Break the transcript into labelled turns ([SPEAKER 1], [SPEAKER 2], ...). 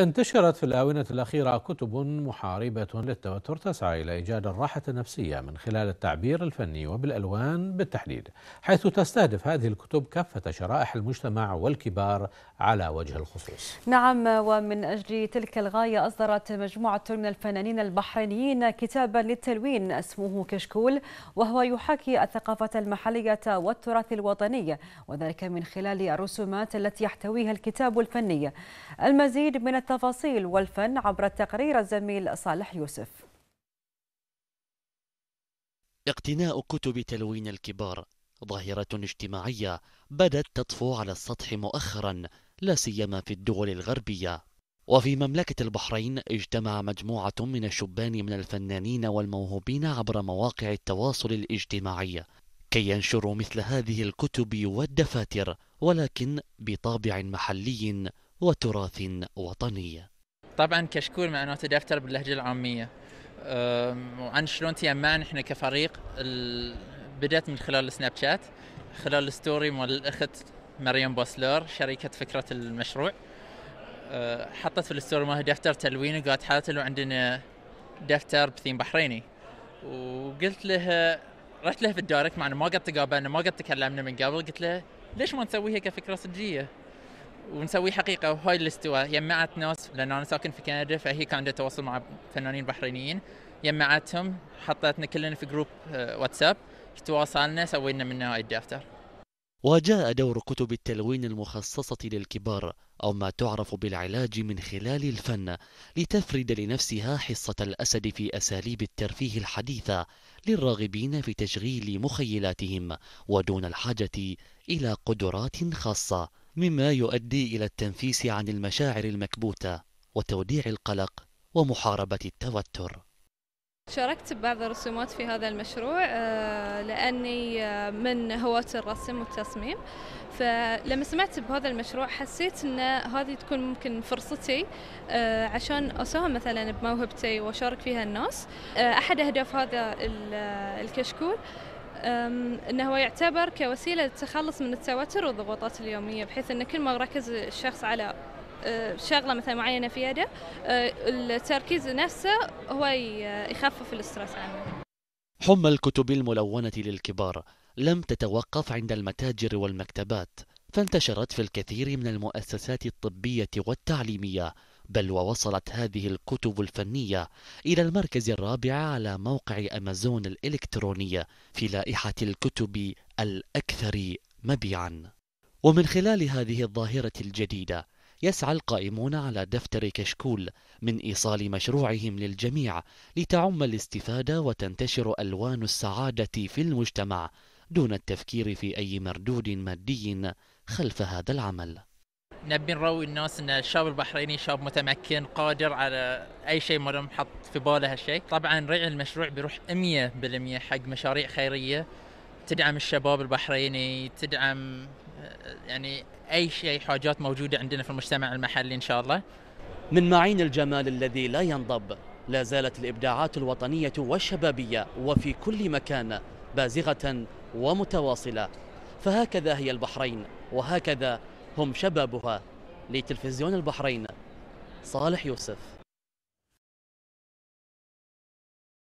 [SPEAKER 1] انتشرت في الآونة الأخيرة كتب محاربة للتوتر تسعى إلى إيجاد الراحة النفسية من خلال التعبير الفني وبالألوان بالتحديد حيث تستهدف هذه الكتب كافة شرائح المجتمع والكبار على وجه الخصوص.
[SPEAKER 2] نعم ومن أجل تلك الغاية أصدرت مجموعة من الفنانين البحرينيين كتابا للتلوين اسمه كشكول وهو يحاكي الثقافة المحلية والتراث الوطني وذلك من خلال الرسومات التي يحتويها الكتاب الفني. المزيد من التفاصيل والفن عبر التقرير الزميل صالح يوسف.
[SPEAKER 3] اقتناء كتب تلوين الكبار. ظاهرة اجتماعية بدت تطفو على السطح مؤخرا لا سيما في الدول الغربية. وفي مملكة البحرين اجتمع مجموعة من الشبان من الفنانين والموهوبين عبر مواقع التواصل الاجتماعي. كي ينشروا مثل هذه الكتب والدفاتر ولكن بطابع محلي. وتراث وطني.
[SPEAKER 4] طبعا كشكول معناته دفتر باللهجة العامية. وعن شلون تجمعنا إحنا كفريق بدأت من خلال ال Snapchat خلال ال story مال الاخت مريم بوسلور شريكة فكرة المشروع. أه، حطت في ال story مالها دفتر تلوين وقالت حلاته لو عندنا دفتر بثيم بحريني. وقلت لها رحت لها في ال direct معنا ما قد تقابلنا ما قد تكلمنا من قبل قلت لها ليش ما نسويها كفكرة صجية؟ ونسوي حقيقة وهاي ال story جمعت ناس لأن أنا ساكن في كندا فهي كان عندها تواصل مع فنانين بحرينيين. جمعتهم حطتنا كلنا في group آه، واتساب. تواصلنا سوينا منها هاي الدفتر
[SPEAKER 3] وجاء دور كتب التلوين المخصصة للكبار أو ما تعرف بالعلاج من خلال الفن لتفرد لنفسها حصة الأسد في أساليب الترفيه الحديثة للراغبين في تشغيل مخيلاتهم ودون الحاجة إلى قدرات خاصة. مما يؤدي إلى التنفيس عن المشاعر المكبوتة وتوديع القلق ومحاربة التوتر.
[SPEAKER 5] شاركت ببعض الرسومات في هذا المشروع آه، لأني آه، من هواة الرسم والتصميم. فلما سمعت بهذا المشروع حسيت أن هذه تكون ممكن فرصتي آه، عشان أساهم مثلا بموهبتي وأشارك فيها الناس. أحد أهداف هذا الكشكول إنه هو يعتبر كوسيلة للتخلص من التوتر والضغوطات اليومية بحيث ان كل ما ركز الشخص على أه، شغلة مثلا معينة في يده أه، التركيز نفسه هو يخفف الاسترس عنه.
[SPEAKER 3] حمى الكتب الملونة للكبار لم تتوقف عند المتاجر والمكتبات فانتشرت في الكثير من المؤسسات الطبية والتعليمية بل ووصلت هذه الكتب الفنية إلى المركز الرابع على موقع أمازون الإلكتروني في لائحة الكتب الأكثر مبيعا. ومن خلال هذه الظاهرة الجديدة يسعى القائمون على دفتر كشكول من إيصال مشروعهم للجميع لتعم الاستفادة وتنتشر ألوان السعادة في المجتمع دون التفكير في أي مردود مادي خلف هذا العمل.
[SPEAKER 4] نبي نروي الناس إن الشاب البحريني شاب متمكن قادر على أي شيء ما حط في باله هالشيء. طبعا ريع المشروع بيروح 100% حق مشاريع خيرية. تدعم الشباب البحريني تدعم يعني أي شيء حاجات موجودة عندنا في المجتمع المحلي إن شاء الله.
[SPEAKER 3] من معين الجمال الذي لا ينضب لا زالت الإبداعات الوطنية والشبابية وفي كل مكان بازغة ومتواصلة. فهكذا هي البحرين وهكذا هم شبابها لتلفزيون البحرين صالح يوسف.